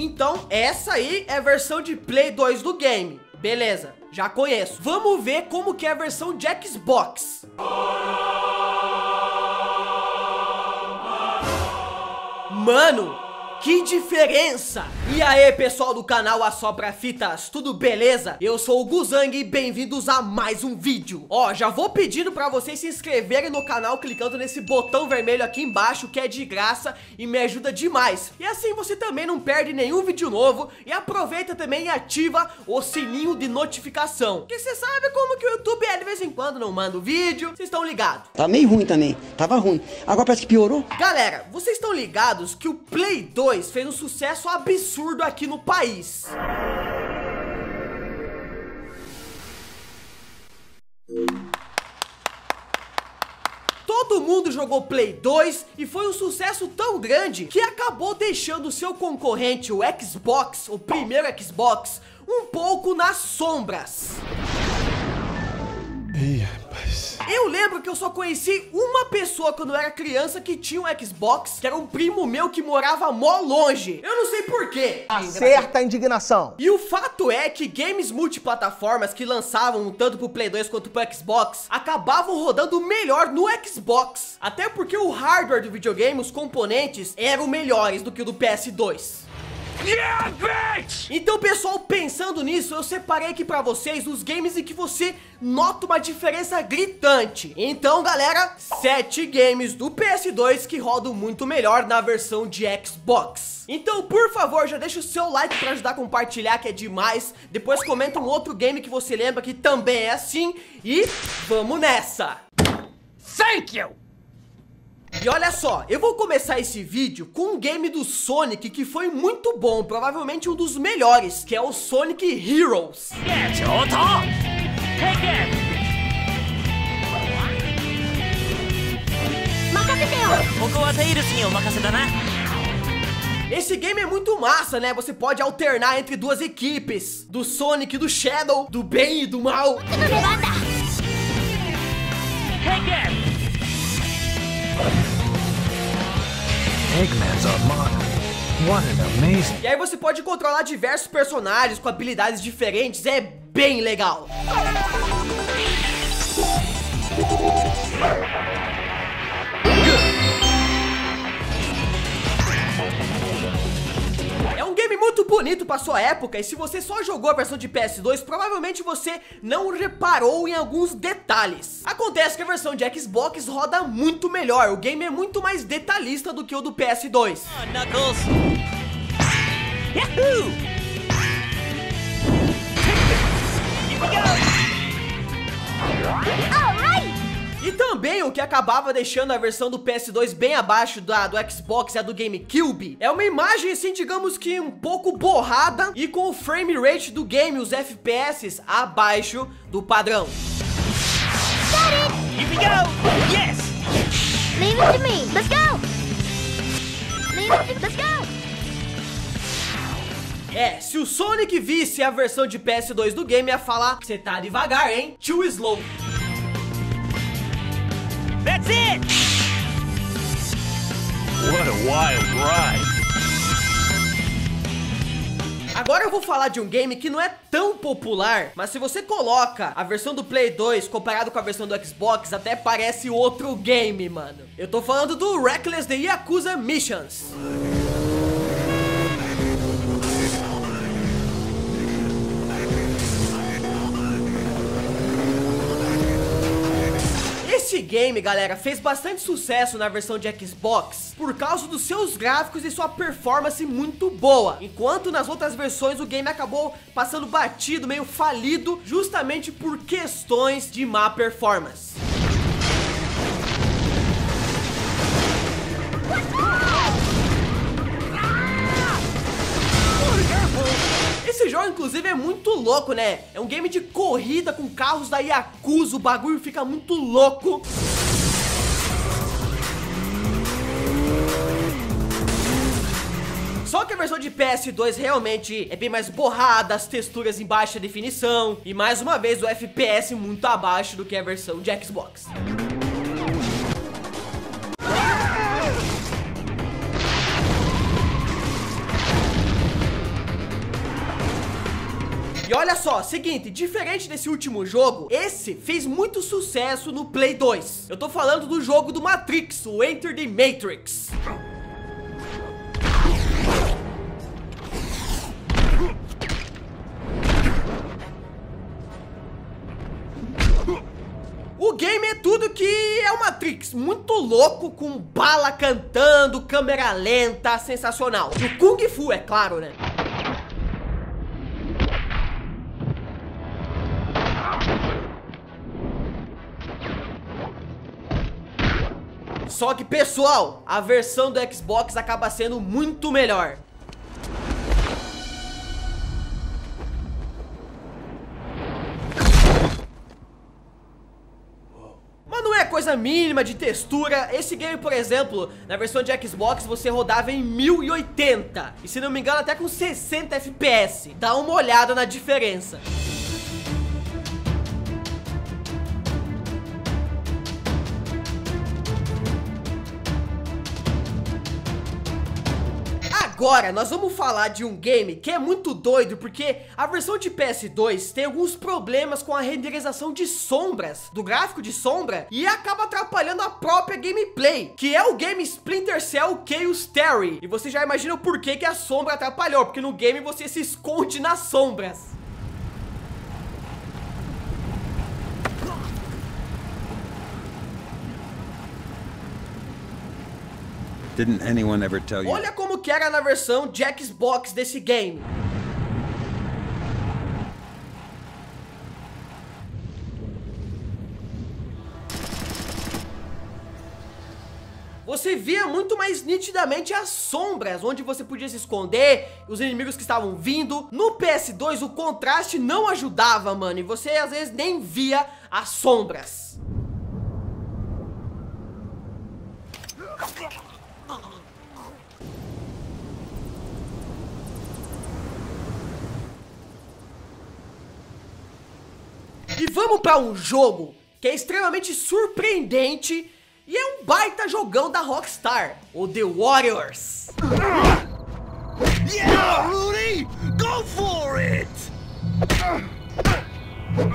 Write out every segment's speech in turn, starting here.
Então, essa aí é a versão de Play 2 do game. Beleza, já conheço. Vamos ver como que é a versão de Xbox. Mano, que diferença! E aí, pessoal do canal Assopra Fitas, tudo beleza? Eu sou o Guzang e bem-vindos a mais um vídeo. Ó, já vou pedindo pra vocês se inscreverem no canal clicando nesse botão vermelho aqui embaixo que é de graça e me ajuda demais. E assim você também não perde nenhum vídeo novo e aproveita também e ativa o sininho de notificação. Que você sabe como que o YouTube é de vez em quando não manda o vídeo, vocês estão ligados. Tá meio ruim também, tava ruim. Agora parece que piorou. Galera, vocês estão ligados que o Play 2 2 fez um sucesso absurdo aqui no país. Todo mundo jogou Play 2 e foi um sucesso tão grande que acabou deixando seu concorrente, o Xbox, o primeiro Xbox, um pouco nas sombras. Ih, rapaz. Eu lembro que eu só conheci uma pessoa quando eu era criança que tinha um Xbox, que era um primo meu que morava mó longe. Eu não sei porquê. Acerta a indignação. E o fato é que games multiplataformas que lançavam tanto pro Play 2 quanto pro Xbox acabavam rodando melhor no Xbox. Até porque o hardware do videogame, os componentes, eram melhores do que o do PS2. Yeah, bitch! Então, pessoal, pensando nisso, eu separei aqui pra vocês os games em que você nota uma diferença gritante. Então, galera, 7 games do PS2 que rodam muito melhor na versão de Xbox. Então, por favor, já deixa o seu like pra ajudar a compartilhar, que é demais. Depois comenta um outro game que você lembra que também é assim. E vamos nessa! Thank you! E olha só, eu vou começar esse vídeo com um game do Sonic que foi muito bom, provavelmente um dos melhores, que é o Sonic Heroes. Esse game é muito massa, né? Você pode alternar entre duas equipes, do Sonic e do Shadow, do bem e do mal. Eggman's. What an amazing... E aí você pode controlar diversos personagens com habilidades diferentes, é bem legal. Muito bonito pra sua época e se você só jogou a versão de PS2, provavelmente você não reparou em alguns detalhes. Acontece que a versão de Xbox roda muito melhor, o game é muito mais detalhista do que o do PS2. Oh, Knuckles! Yahoo! Here we go! E também o que acabava deixando a versão do PS2 bem abaixo da do Xbox e a do GameCube é uma imagem assim, digamos que um pouco borrada e com o frame rate do game, os FPS, abaixo do padrão. Here we go! Yes! Leave it to me. Let's go! Leave it to... Let's go! É, se o Sonic visse a versão de PS2 do game, ia falar Você tá devagar, hein? Too slow What a wild ride! Agora eu vou falar de um game que não é tão popular, mas se você coloca a versão do Play 2 comparado com a versão do Xbox, até parece outro game, mano. Eu tô falando do Reckless The Yakuza Missions. Game, galera, fez bastante sucesso na versão de Xbox por causa dos seus gráficos e sua performance muito boa, enquanto nas outras versões o game acabou passando batido, meio falido, justamente por questões de má performance. Esse jogo, inclusive, é muito louco, né? É um game de corrida com carros da Yakuza, o bagulho fica muito louco. Só que a versão de PS2 realmente é bem mais borrada, as texturas em baixa definição e mais uma vez o FPS muito abaixo do que a versão de Xbox. Olha só, seguinte, diferente desse último jogo, esse fez muito sucesso no Play 2. Eu tô falando do jogo do Matrix, o Enter the Matrix. O game é tudo que é o Matrix, muito louco, com bala cantando, câmera lenta, sensacional. No Kung Fu, é claro, né? Só que, pessoal, a versão do Xbox acaba sendo muito melhor. Mas não é coisa mínima de textura. Esse game, por exemplo, na versão de Xbox você rodava em 1080. E se não me engano até com 60 FPS. Dá uma olhada na diferença. Agora, nós vamos falar de um game que é muito doido, porque a versão de PS2 tem alguns problemas com a renderização de sombras, do gráfico de sombra, e acaba atrapalhando a própria gameplay, que é o game Splinter Cell Chaos Theory. E você já imagina o porquê que a sombra atrapalhou, porque no game você se esconde nas sombras. Didn't anyone ever tell you? Olha como que era na versão de Xbox desse game. Você via muito mais nitidamente as sombras, onde você podia se esconder, os inimigos que estavam vindo. No PS2 o contraste não ajudava, mano, e você às vezes nem via as sombras. E vamos para um jogo que é extremamente surpreendente e é um baita jogão da Rockstar, o The Warriors. Yeah, Rudy! Go for it!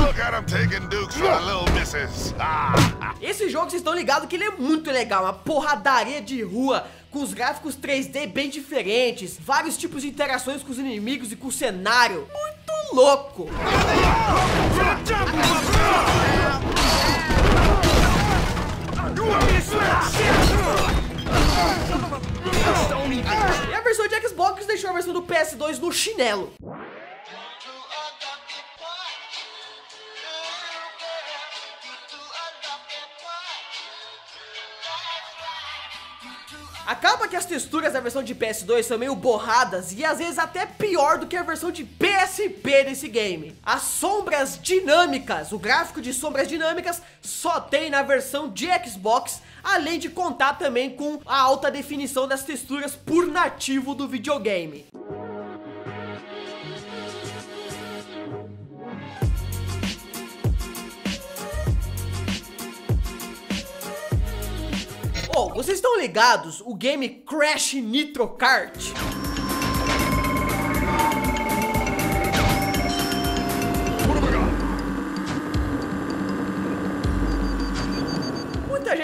Look at him taking dukes the little misses. Ah. Esse jogo, vocês estão ligados que ele é muito legal, uma porradaria de rua, com os gráficos 3D bem diferentes, vários tipos de interações com os inimigos e com o cenário. Muito louco! E a versão de Xbox deixou a versão do PS2 no chinelo. Acaba que as texturas da versão de PS2 são meio borradas e às vezes até pior do que a versão de PSP desse game. As sombras dinâmicas, o gráfico de sombras dinâmicas só tem na versão de Xbox, além de contar também com a alta definição das texturas por nativo do videogame. Oh, vocês estão ligados? O game Crash Nitro Kart?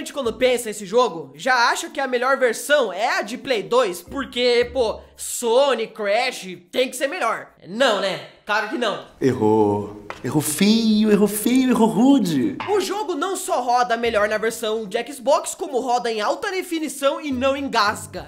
Gente quando pensa nesse jogo já acha que a melhor versão é a de Play 2, porque, pô, Sony, Crash, tem que ser melhor. Não, né? Claro que não. Errou. Errou feio, errou feio, errou rude. O jogo não só roda melhor na versão de Xbox, como roda em alta definição e não engasga.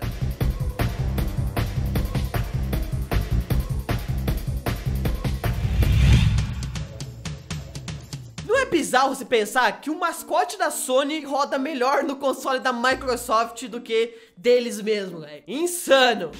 Bizarro se pensar que o mascote da Sony roda melhor no console da Microsoft do que deles mesmo, velho. Insano.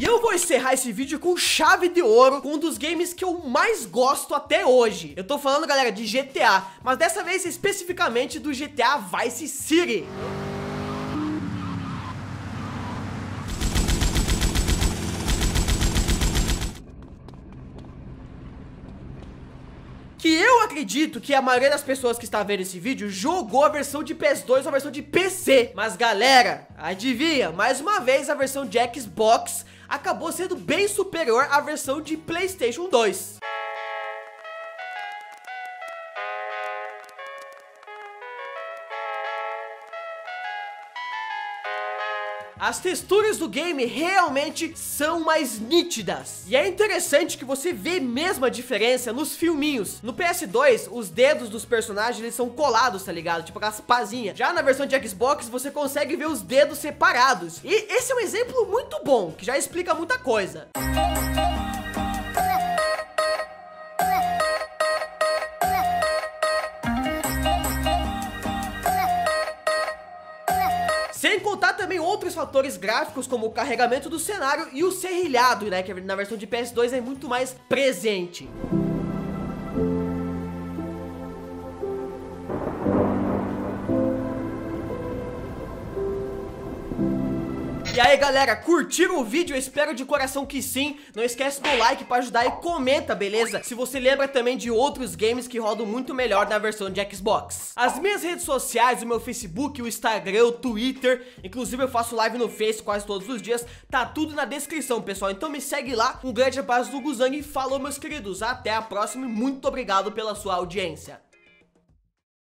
E eu vou encerrar esse vídeo com chave de ouro, com um dos games que eu mais gosto até hoje. Eu tô falando, galera, de GTA, mas dessa vez especificamente do GTA Vice City. que eu acredito que a maioria das pessoas que está vendo esse vídeo jogou a versão de PS2 ou a versão de PC. Mas galera, adivinha, mais uma vez a versão de Xbox acabou sendo bem superior à versão de PlayStation 2. As texturas do game realmente são mais nítidas. E é interessante que você vê mesmo a diferença nos filminhos. No PS2, os dedos dos personagens eles são colados, tá ligado? Tipo aquelas pazinhas. Já na versão de Xbox, você consegue ver os dedos separados. E esse é um exemplo muito bom, que já explica muita coisa. Música Sem contar também outros fatores gráficos, como o carregamento do cenário e o serrilhado, né, que na versão de PS2 é muito mais presente. E aí galera, curtiram o vídeo? Eu espero de coração que sim. Não esquece do like pra ajudar e comenta, beleza? Se você lembra também de outros games que rodam muito melhor na versão de Xbox. As minhas redes sociais, o meu Facebook, o Instagram, o Twitter Inclusive eu faço live no Face quase todos os dias Tá tudo na descrição, pessoal. Então me segue lá. Um grande abraço do Guzang e falou meus queridos. Até a próxima e muito obrigado pela sua audiência